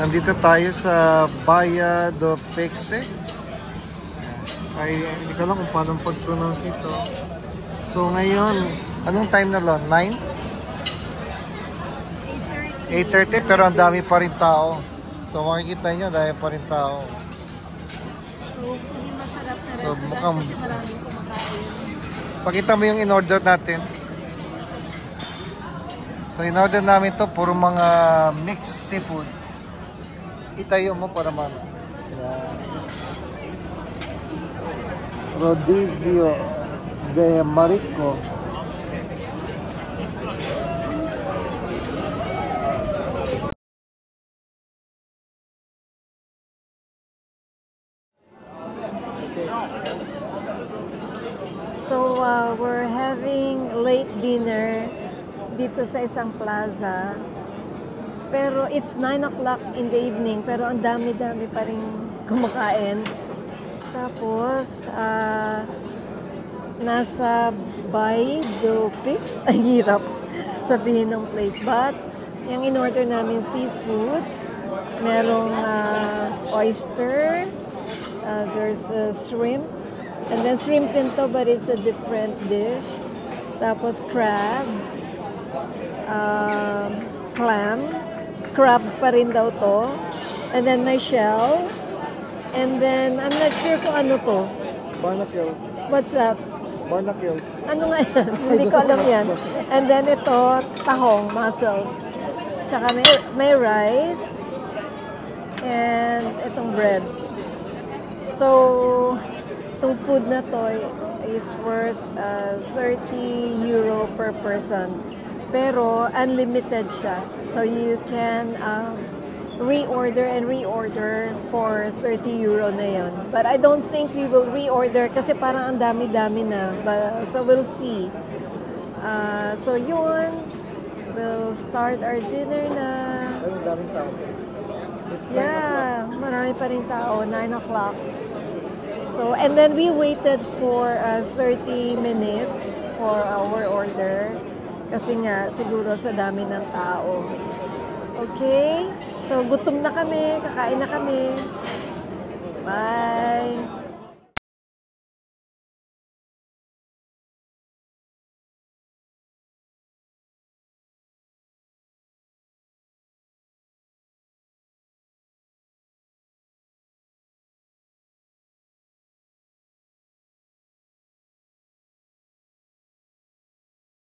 Nandito tayo sa Baya do Pexe. Ay, hindi ko alam kung paano pag-pronounce nito. So ngayon, anong time na lang? 9? 8.30 pero ang dami pa rin tao. So makikita nyo, dami pa rin tao. So, mukhang-. Pakita mo yung in-order natin. So in-order namin to puro mga mixed seafood. Itayo mo para man. Yan. Rodizio de Marisco. So, uh, we're having late dinner dito sa isang plaza. Pero it's 9 o'clock in the evening, pero ang dami-dami pa rin kumakain. Tapos, uh, nasa Bay do Pix. Ang hirap sabihin ng place. But, yung in-order namin seafood, merong uh, oyster, uh, there's a shrimp, and then shrimp din to, but it's a different dish. Tapos crabs, um, clam, crab pa rin daw to. And then may shell. And then, I'm not sure kung ano to. Barnacles. What's that? Barnacles. Ano nga yan? Hindi ko alam yan. And then ito, tahong, mussels. Tsaka may, may rice. And itong bread. So, itong food na to is worth uh, 30 euro per person. Pero unlimited siya. So you can um, reorder and reorder for 30 euro na yon. But I don't think we will reorder kasi parang ang dami-dami na. But, so we'll see. Uh, so yun, we'll start our dinner na. Ang daming tao. It's Yeah, marami pa rin tao, 9 o'clock. So, and then we waited for uh, 30 minutes for our order. Kasi nga, siguro sa dami ng tao. Okay? So, gutom na kami, kakain na kami.